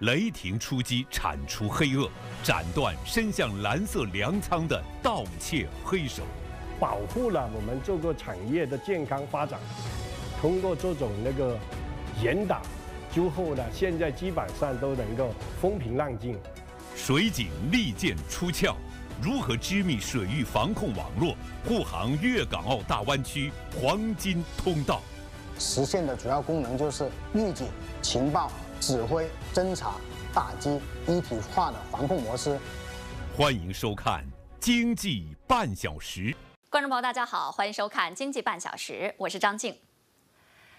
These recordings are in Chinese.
雷霆出击，铲除黑恶，斩断伸向蓝色粮仓的盗窃黑手，保护了我们这个产业的健康发展。通过这种那个严打之后呢，现在基本上都能够风平浪静。水警利剑出鞘，如何织密水域防控网络，护航粤港澳大湾区黄金通道？实现的主要功能就是预警、情报。指挥、侦查、打击一体化的防控模式。欢迎收看《经济半小时》。观众朋友，大家好，欢迎收看《经济半小时》，我是张静。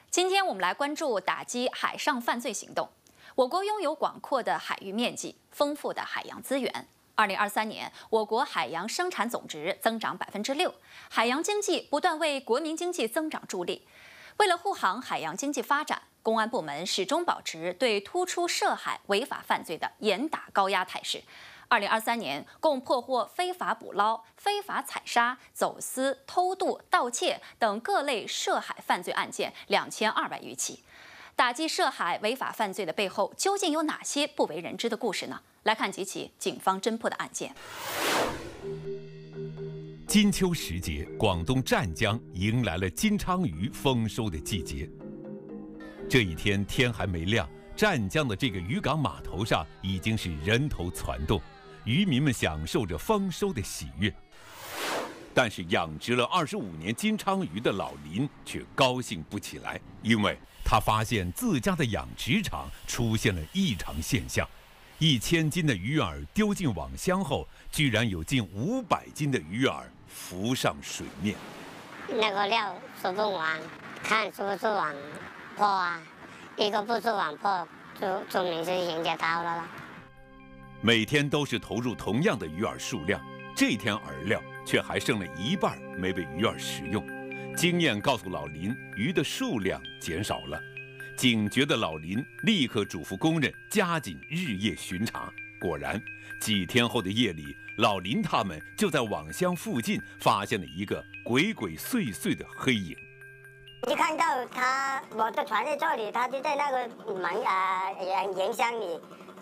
今天我们来关注打击海上犯罪行动。我国拥有广阔的海域面积、丰富的海洋资源。二零二三年，我国海洋生产总值增长百分之六，海洋经济不断为国民经济增长助力。为了护航海洋经济发展。公安部门始终保持对突出涉海违法犯罪的严打高压态势。二零二三年，共破获非法捕捞、非法采砂、走私、偷渡、盗窃等各类涉海犯罪案件两千二百余起。打击涉海违法犯罪的背后，究竟有哪些不为人知的故事呢？来看几起警方侦破的案件。金秋时节，广东湛江迎来了金鲳鱼丰收的季节。这一天天还没亮，湛江的这个渔港码头上已经是人头攒动，渔民们享受着丰收的喜悦。但是养殖了二十五年金鲳鱼的老林却高兴不起来，因为他发现自家的养殖场出现了异常现象：一千斤的鱼饵丢进网箱后，居然有近五百斤的鱼饵浮上水面。那个料说不完，看是不是网。破啊！一个不是网破，就证明是人家刀了啦。每天都是投入同样的鱼饵数量，这天饵料却还剩了一半没被鱼饵食用。经验告诉老林，鱼的数量减少了。警觉的老林立刻嘱咐工人加紧日夜巡查。果然，几天后的夜里，老林他们就在网箱附近发现了一个鬼鬼祟祟的黑影。一看到他，我的船在这里，他就在那个门啊盐盐箱里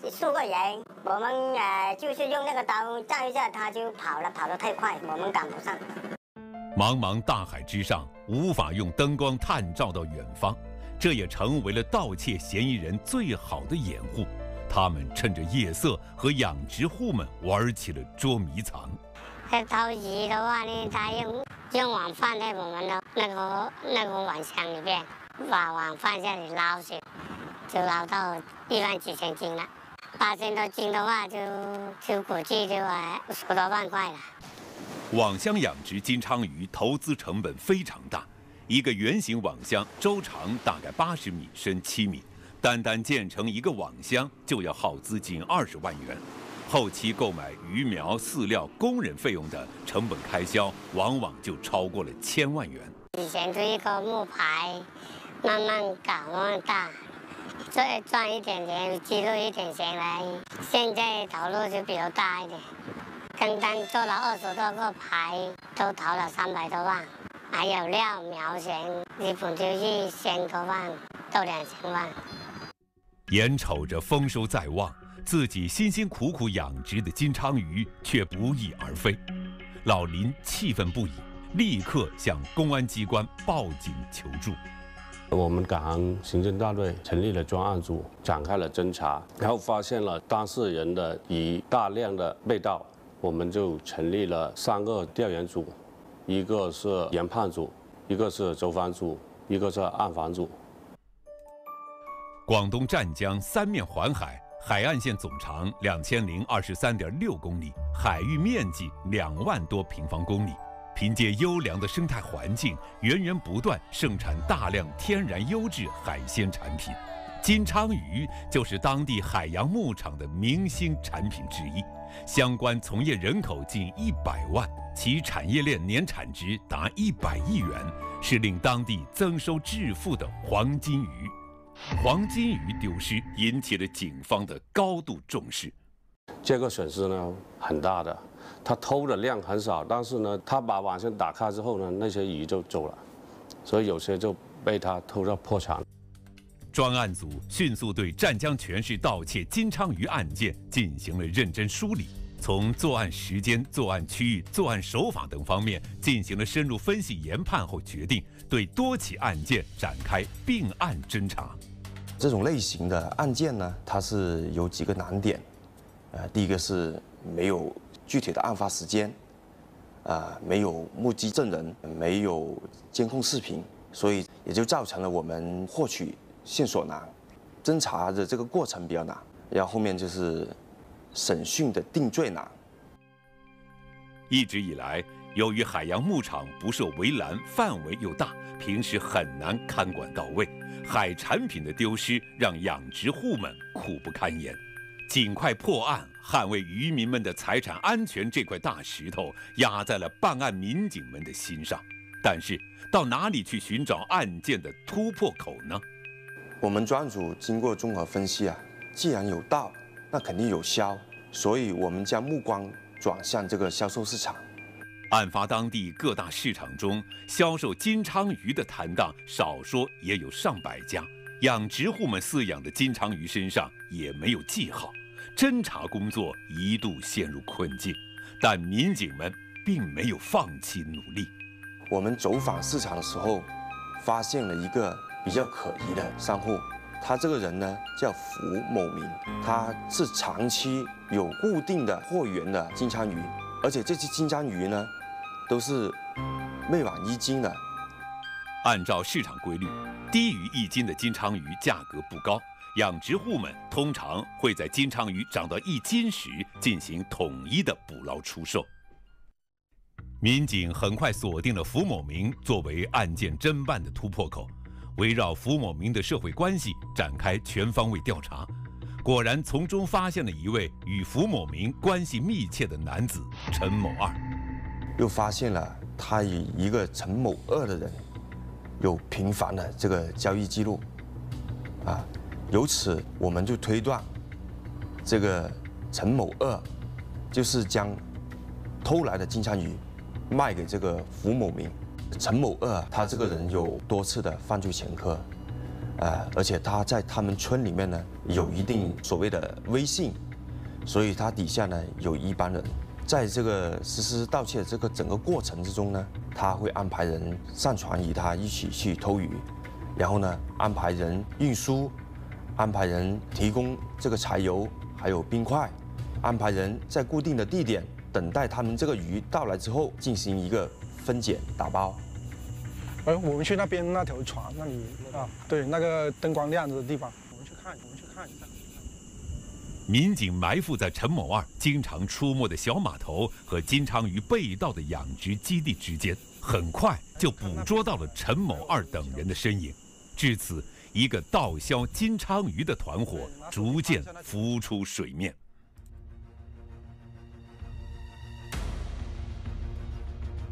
数个人，我们呃就是用那个刀照一下，他就跑了，跑得太快，我们赶不上。茫茫大海之上，无法用灯光探照到远方，这也成为了盗窃嫌疑人最好的掩护。他们趁着夜色和养殖户们玩起了捉迷藏。在偷鱼的话呢，他用。用网放在我们的那个那个网箱里面，把网放下里捞去，就捞到一万几千斤了。八千多斤的话，就就估计就啊十多万块了。网箱养殖金鲳鱼投资成本非常大，一个圆形网箱周长大概八十米，深七米，单单建成一个网箱就要耗资近二十万元。后期购买鱼苗、饲料、工人费用的成本开销，往往就超过了千万元。以前就一个木牌，慢慢搞，慢慢大，再赚一点钱，积累一点钱来。现在投入就比较大一点，刚刚做了二十多个牌，都投了三百多万，还有料苗钱，基本就一千多万到两千万。眼瞅着丰收在望。自己辛辛苦苦养殖的金鲳鱼却不翼而飞，老林气愤不已，立刻向公安机关报警求助。我们港航刑侦大队成立了专案组，展开了侦查，然后发现了当事人的鱼大量的被盗，我们就成立了三个调研组，一个是研判组，一个是走访组，一个是暗访组。广东湛江三面环海。海岸线总长两千零二十三点六公里，海域面积两万多平方公里，凭借优良的生态环境，源源不断盛产大量天然优质海鲜产品。金鲳鱼就是当地海洋牧场的明星产品之一，相关从业人口近一百万，其产业链年产值达一百亿元，是令当地增收致富的黄金鱼。黄金鱼丢失引起了警方的高度重视。这个损失呢很大的，他偷的量很少，但是呢，他把网线打开之后呢，那些鱼就走了，所以有些就被他偷到破产。专案组迅速对湛江全市盗窃金昌鱼案件进行了认真梳理，从作案时间、作案区域、作案手法等方面进行了深入分析研判后，决定对多起案件展开并案侦查。这种类型的案件呢，它是有几个难点，呃，第一个是没有具体的案发时间，啊，没有目击证人，没有监控视频，所以也就造成了我们获取。线索难，侦查的这个过程比较难，然后后面就是审讯的定罪难。一直以来，由于海洋牧场不设围栏，范围又大，平时很难看管到位，海产品的丢失让养殖户们苦不堪言。尽快破案，捍卫渔民们的财产安全这块大石头压在了办案民警们的心上。但是，到哪里去寻找案件的突破口呢？我们专案组经过综合分析啊，既然有盗，那肯定有销，所以我们将目光转向这个销售市场。案发当地各大市场中，销售金鲳鱼的摊档少说也有上百家，养殖户们饲养的金鲳鱼身上也没有记号，侦查工作一度陷入困境，但民警们并没有放弃努力。我们走访市场的时候，发现了一个。比较可疑的商户，他这个人呢叫符某明，他是长期有固定的货源的金鲳鱼，而且这些金鲳鱼呢都是未满一斤的。按照市场规律，低于一斤的金鲳鱼价格不高，养殖户们通常会在金鲳鱼涨到一斤时进行统一的捕捞出售。民警很快锁定了符某明作为案件侦办的突破口。围绕符某明的社会关系展开全方位调查，果然从中发现了一位与符某明关系密切的男子陈某二，又发现了他与一个陈某二的人有频繁的这个交易记录，啊，由此我们就推断，这个陈某二就是将偷来的金枪鱼卖给这个胡某明。陈某二，他这个人有多次的犯罪前科，呃，而且他在他们村里面呢，有一定所谓的威信，所以他底下呢有一帮人，在这个实施盗窃这个整个过程之中呢，他会安排人上船与他一起去偷鱼，然后呢安排人运输，安排人提供这个柴油还有冰块，安排人在固定的地点等待他们这个鱼到来之后进行一个分拣打包。哎，我们去那边那条船那里啊，对，那个灯光亮着的地方，我们去看，我们去看一下。民警埋伏在陈某二经常出没的小码头和金鲳鱼被盗的养殖基地之间，很快就捕捉到了陈某二等人的身影。至此，一个盗销金鲳鱼的团伙逐渐浮出水面。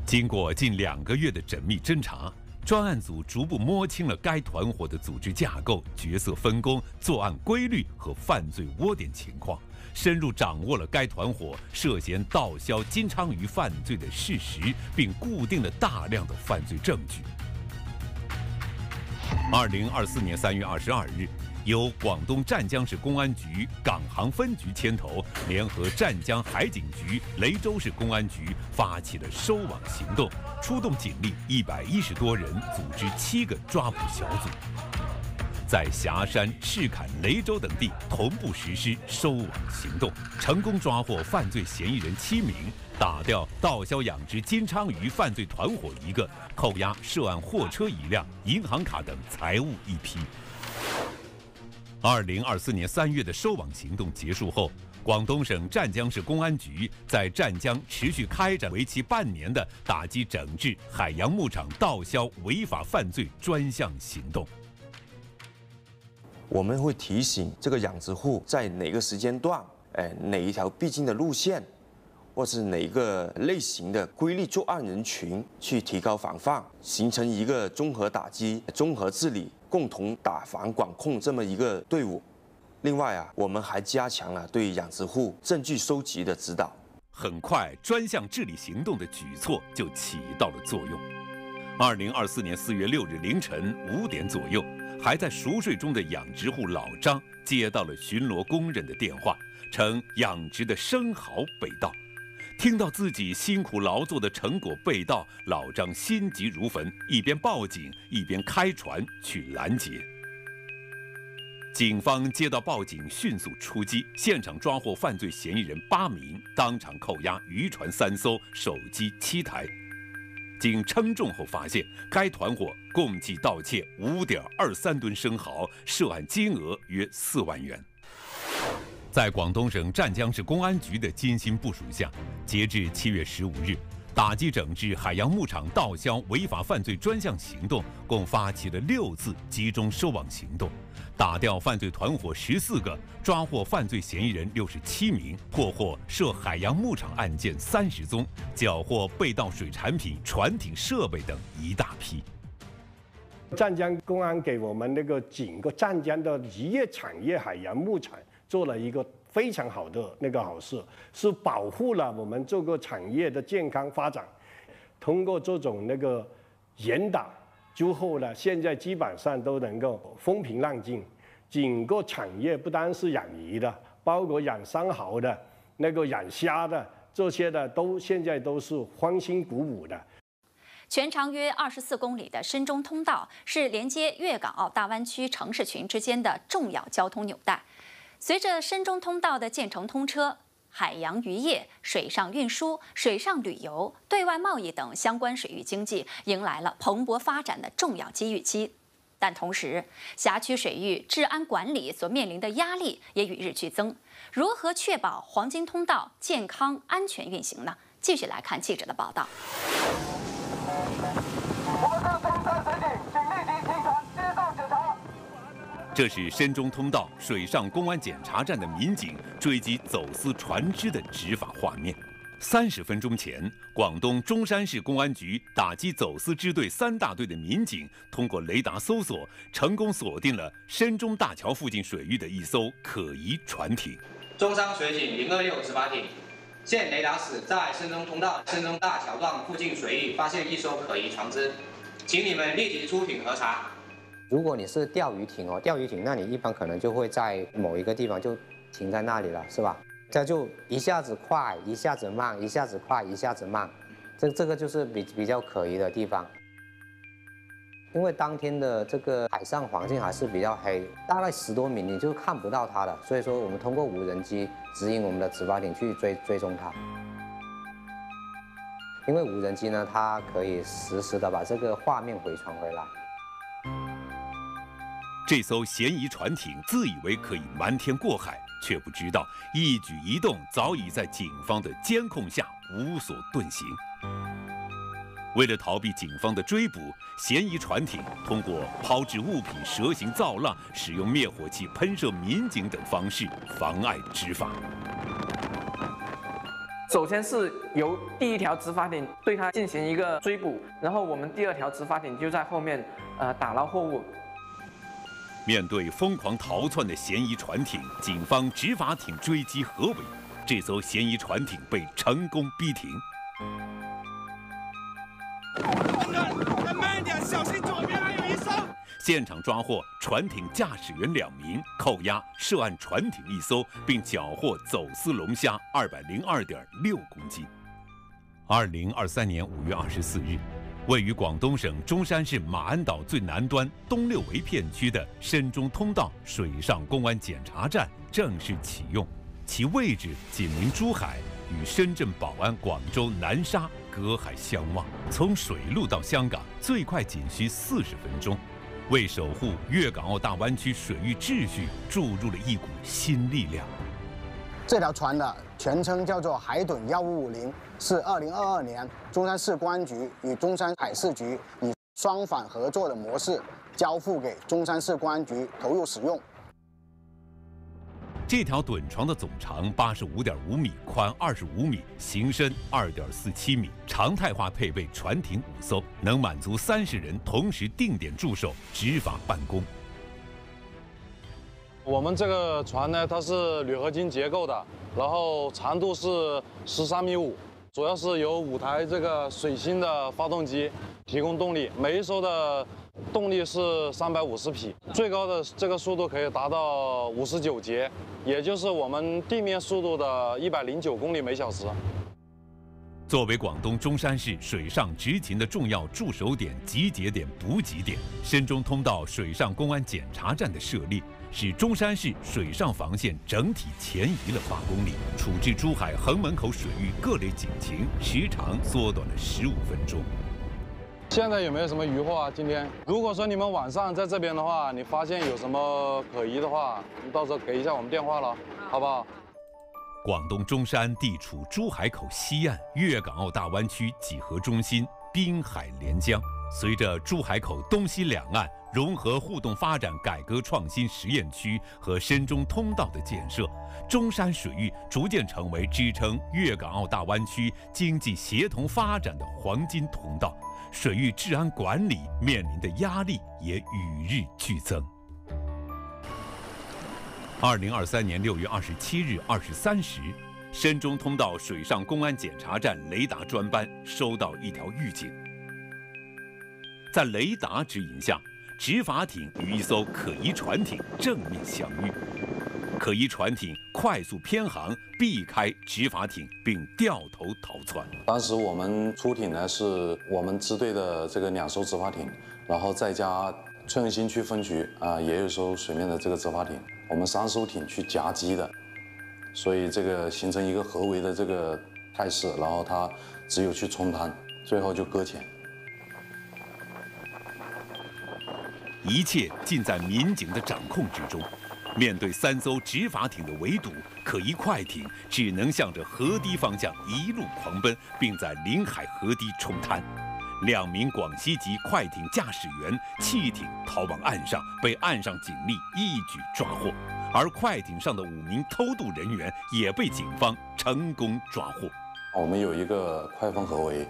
经过近两个月的缜密侦查。专案组逐步摸清了该团伙的组织架构、角色分工、作案规律和犯罪窝点情况，深入掌握了该团伙涉嫌盗销金鲳鱼犯罪的事实，并固定了大量的犯罪证据。二零二四年三月二十二日。由广东湛江市公安局港航分局牵头，联合湛江海警局、雷州市公安局发起了收网行动，出动警力一百一十多人，组织七个抓捕小组，在霞山、赤坎、雷州等地同步实施收网行动，成功抓获犯罪嫌疑人七名，打掉盗销养殖金鲳鱼犯罪团伙一个，扣押涉案货车一辆、银行卡等财物一批。二零二四年三月的收网行动结束后，广东省湛江市公安局在湛江持续开展为期半年的打击整治海洋牧场盗销违法犯罪专项行动。我们会提醒这个养殖户在哪个时间段，哎，哪一条必经的路线，或是哪个类型的规律作案人群，去提高防范，形成一个综合打击、综合治理。共同打防管控这么一个队伍。另外啊，我们还加强了对养殖户证据收集的指导。很快，专项治理行动的举措就起到了作用。二零二四年四月六日凌晨五点左右，还在熟睡中的养殖户老张接到了巡逻工人的电话，称养殖的生蚝被盗。听到自己辛苦劳作的成果被盗，老张心急如焚，一边报警，一边开船去拦截。警方接到报警，迅速出击，现场抓获犯罪嫌疑人八名，当场扣押渔船三艘、手机七台。经称重后发现，该团伙共计盗窃五点二三吨生蚝，涉案金额约四万元。在广东省湛江市公安局的精心部署下，截至七月十五日，打击整治海洋牧场盗销违法犯罪专项行动共发起了六次集中收网行动，打掉犯罪团伙十四个，抓获犯罪嫌疑人六十七名，破获涉海洋牧场案件三十宗，缴获被盗水产品、船艇设备等一大批。湛江公安给我们那个整个湛江的渔业产业海洋牧场。做了一个非常好的那个好事，是保护了我们这个产业的健康发展。通过这种那个严打之后呢，现在基本上都能够风平浪静。整个产业不单是养鱼的，包括养生蚝的、那个养虾的这些的，都现在都是欢欣鼓舞的。全长约二十四公里的深中通道是连接粤港澳大湾区城市群之间的重要交通纽带。随着深中通道的建成通车，海洋渔业、水上运输、水上旅游、对外贸易等相关水域经济迎来了蓬勃发展的重要机遇期。但同时，辖区水域治安管理所面临的压力也与日俱增。如何确保黄金通道健康安全运行呢？继续来看记者的报道。这是深中通道水上公安检查站的民警追击走私船只的执法画面。三十分钟前，广东中山市公安局打击走私支队三大队的民警通过雷达搜索，成功锁定了深中大桥附近水域的一艘可疑船艇。中山水警零二六执法艇，现雷达室在深中通道深中大桥段附近水域发现一艘可疑船只，请你们立即出艇核查。如果你是钓鱼艇哦，钓鱼艇，那你一般可能就会在某一个地方就停在那里了，是吧？这就一下子快，一下子慢，一下子快，一下子慢，这这个就是比比较可疑的地方。因为当天的这个海上环境还是比较黑，大概十多米你就看不到它的，所以说我们通过无人机指引我们的执法艇去追追踪它。因为无人机呢，它可以实时的把这个画面回传回来。这艘嫌疑船艇自以为可以瞒天过海，却不知道一举一动早已在警方的监控下无所遁形。为了逃避警方的追捕，嫌疑船艇通过抛掷物品、蛇形造浪、使用灭火器喷射民警等方式妨碍执法。首先是由第一条执法艇对他进行一个追捕，然后我们第二条执法艇就在后面，呃，打捞货物。面对疯狂逃窜的嫌疑船艇，警方执法艇追击合围，这艘嫌疑船艇被成功逼停。慢点，小心左边还有一艘。现场抓获船艇驾驶员两名，扣押涉案船艇一艘，并缴获走私龙虾二百零二点六公斤。二零二三年五月二十四日。位于广东省中山市马鞍岛最南端东六围片区的深中通道水上公安检查站正式启用，其位置紧邻珠海，与深圳宝安、广州南沙隔海相望，从水路到香港最快仅需四十分钟，为守护粤港澳大湾区水域秩序注入了一股新力量。这条船的全称叫做“海盾幺五五零”，是二零二二年中山市公安局与中山海事局以双反合作的模式交付给中山市公安局投入使用。这条趸船的总长八十五点五米，宽二十五米，行深二点四七米，常态化配备船艇五艘，能满足三十人同时定点驻守、执法办公。我们这个船呢，它是铝合金结构的，然后长度是十三米五，主要是由五台这个水星的发动机提供动力，每一艘的动力是三百五十匹，最高的这个速度可以达到五十九节，也就是我们地面速度的一百零九公里每小时。作为广东中山市水上执勤的重要驻守点、集结点、补给点，深中通道水上公安检查站的设立，使中山市水上防线整体前移了八公里，处置珠海横门口水域各类警情时长缩短了十五分钟。现在有没有什么渔获啊？今天，如果说你们晚上在这边的话，你发现有什么可疑的话，你到时候给一下我们电话了，好不好？广东中山地处珠海口西岸，粤港澳大湾区几何中心，滨海连江。随着珠海口东西两岸融合互动发展改革创新实验区和深中通道的建设，中山水域逐渐成为支撑粤港澳大湾区经济协同发展的黄金通道，水域治安管理面临的压力也与日俱增。二零二三年六月二十七日二十三时，深中通道水上公安检查站雷达专班收到一条预警，在雷达指引下，执法艇与一艘可疑船艇正面相遇，可疑船艇快速偏航，避开执法艇并掉头逃窜。当时我们出艇呢，是我们支队的这个两艘执法艇，然后再加翠新区分局啊，也有艘水面的这个执法艇。我们三艘艇去夹击的，所以这个形成一个合围的这个态势，然后他只有去冲滩，最后就搁浅。一切尽在民警的掌控之中。面对三艘执法艇的围堵，可疑快艇只能向着河堤方向一路狂奔，并在临海河堤冲滩。两名广西籍快艇驾驶员弃艇逃往岸上，被岸上警力一举抓获，而快艇上的五名偷渡人员也被警方成功抓获。我们有一个快分合围，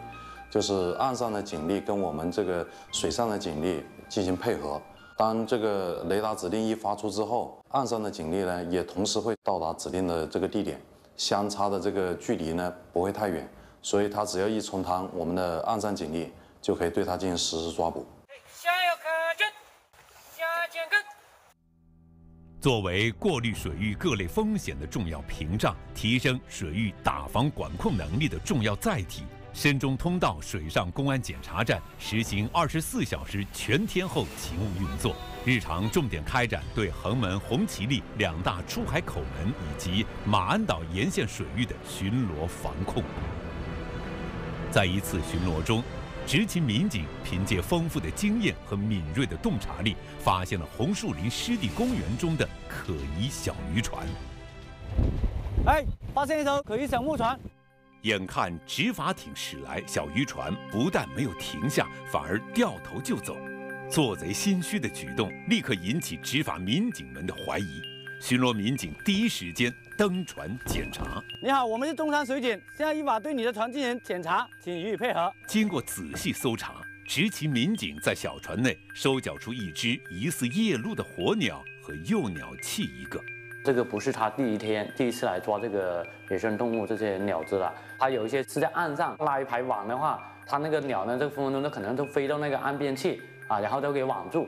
就是岸上的警力跟我们这个水上的警力进行配合。当这个雷达指令一发出之后，岸上的警力呢也同时会到达指定的这个地点，相差的这个距离呢不会太远。所以他只要一冲滩，我们的岸上警力就可以对他进行实时抓捕。向右可进，向前跟。作为过滤水域各类风险的重要屏障，提升水域打防管控能力的重要载体，深中通道水上公安检查站实行二十四小时全天候勤务运作，日常重点开展对横门、红旗立两大出海口门以及马鞍岛沿线水域的巡逻防控。在一次巡逻中，执勤民警凭借丰富的经验和敏锐的洞察力，发现了红树林湿地公园中的可疑小渔船。哎，发现一艘可疑小木船！眼看执法艇驶来，小渔船不但没有停下，反而掉头就走，做贼心虚的举动立刻引起执法民警们的怀疑。巡逻民警第一时间。登船检查。你好，我们是中山水警，现在依法对你的船进行检查，请予以配合。经过仔细搜查，执勤民警在小船内收缴出一只疑似夜鹭的活鸟和幼鸟器一个。这个不是他第一天第一次来抓这个野生动物这些鸟子了，他有一些是在岸上拉一排网的话，他那个鸟呢，这分分钟都可能都飞到那个岸边去啊，然后都给网住。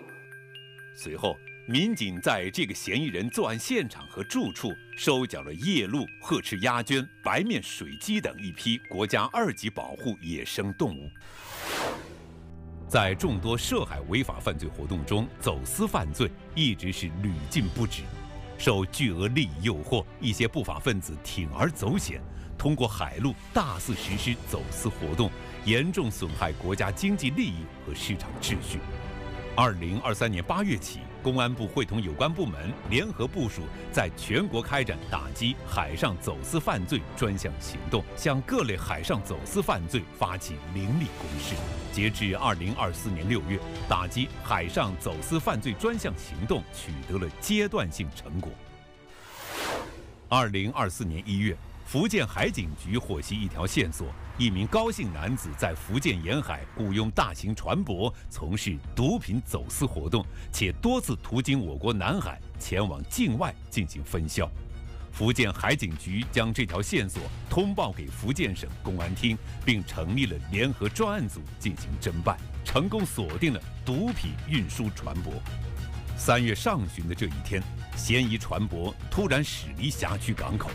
随后。民警在这个嫌疑人作案现场和住处收缴了夜鹭、褐翅鸦鹃、白面水鸡等一批国家二级保护野生动物。在众多涉海违法犯罪活动中，走私犯罪一直是屡禁不止。受巨额利益诱惑，一些不法分子铤而走险，通过海路大肆实施走私活动，严重损害国家经济利益和市场秩序。二零二三年八月起。公安部会同有关部门联合部署，在全国开展打击海上走私犯罪专项行动，向各类海上走私犯罪发起凌厉攻势。截至二零二四年六月，打击海上走私犯罪专项行动取得了阶段性成果。二零二四年一月。福建海警局获悉一条线索：一名高姓男子在福建沿海雇佣大型船舶，从事毒品走私活动，且多次途经我国南海，前往境外进行分销。福建海警局将这条线索通报给福建省公安厅，并成立了联合专案组进行侦办，成功锁定了毒品运输船舶。三月上旬的这一天，嫌疑船舶突然驶离辖区港口，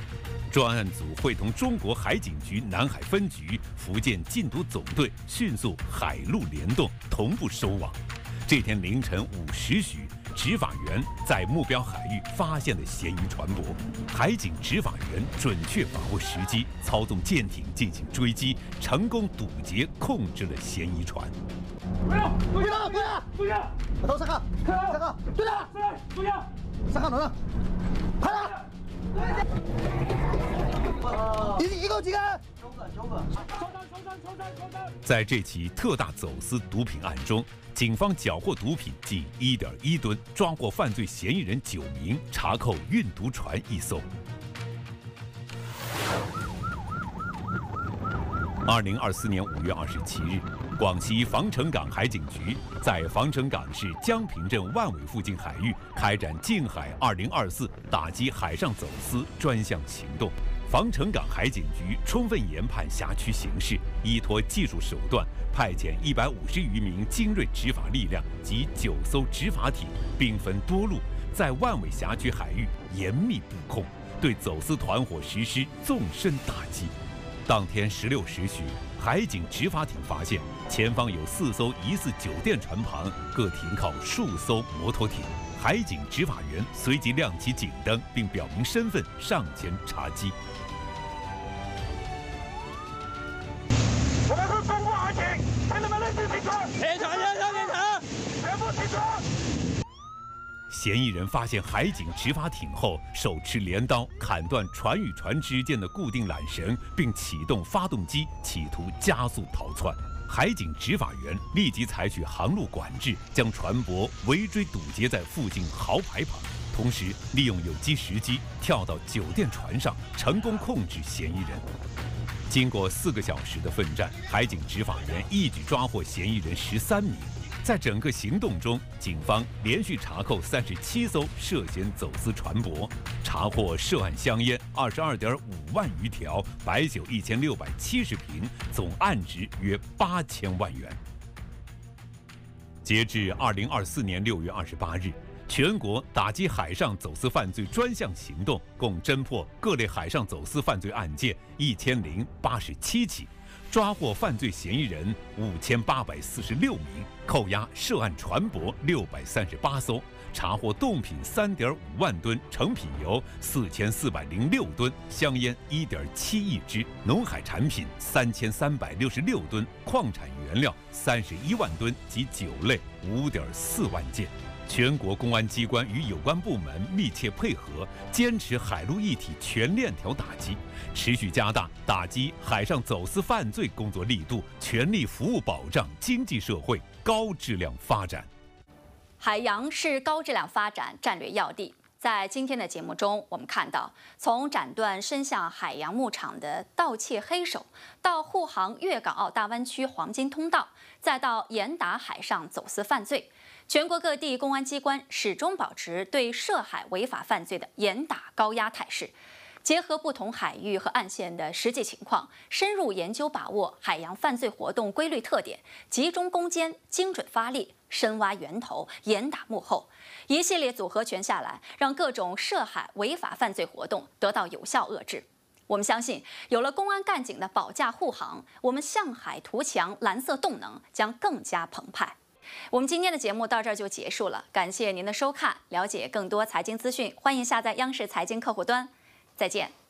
专案组会同中国海警局南海分局、福建禁毒总队迅速海陆联动，同步收网。这天凌晨五时许。执法员在目标海域发现了嫌疑船舶，海警执法员准确把握时机，操纵舰艇进行追击，成功堵截控制了嫌疑船。不要！不要！不要！不要！把头上靠！上靠！对了！不要！上靠头上！快点！一一共几个？在这起特大走私毒品案中。警方缴获毒品近一点一吨，抓获犯罪嫌疑人九名，查扣运毒船一艘。二零二四年五月二十七日，广西防城港海警局在防城港市江平镇万尾附近海域开展“近海二零二四”打击海上走私专项行动。防城港海警局充分研判辖区形势，依托技术手段，派遣一百五十余名精锐执法力量及九艘执法艇，兵分多路，在万尾辖区海域严密布控，对走私团伙实施纵深打击。当天十六时许，海警执法艇发现前方有四艘疑似酒店船旁各停靠数艘摩托艇，海警执法员随即亮起警灯，并表明身份上前查缉。嫌疑人发现海警执法艇后，手持镰刀砍断船与船之间的固定缆绳，并启动发动机，企图加速逃窜。海警执法员立即采取航路管制，将船舶围追堵截在附近豪牌旁，同时利用有机时机跳到酒店船上，成功控制嫌疑人。经过四个小时的奋战，海警执法员一举抓获嫌疑人十三名。在整个行动中，警方连续查扣三十七艘涉嫌走私船舶，查获涉案香烟二十二点五万余条，白酒一千六百七十瓶，总案值约八千万元。截至二零二四年六月二十八日，全国打击海上走私犯罪专项行动共侦破各类海上走私犯罪案件一千零八十七起。抓获犯罪嫌疑人五千八百四十六名，扣押涉案船舶六百三十八艘，查获冻品三点五万吨，成品油四千四百零六吨，香烟一点七亿支，农海产品三千三百六十六吨，矿产原料三十一万吨及酒类五点四万件。全国公安机关与有关部门密切配合，坚持海陆一体全链条打击，持续加大打击海上走私犯罪工作力度，全力服务保障经济社会高质量发展。海洋是高质量发展战略要地。在今天的节目中，我们看到，从斩断伸向海洋牧场的盗窃黑手，到护航粤港澳大湾区黄金通道，再到严打海上走私犯罪。全国各地公安机关始终保持对涉海违法犯罪的严打高压态势，结合不同海域和岸线的实际情况，深入研究把握海洋犯罪活动规律特点，集中攻坚，精准发力，深挖源头，严打幕后，一系列组合拳下来，让各种涉海违法犯罪活动得到有效遏制。我们相信，有了公安干警的保驾护航，我们向海图强蓝色动能将更加澎湃。我们今天的节目到这儿就结束了，感谢您的收看。了解更多财经资讯，欢迎下载央视财经客户端。再见。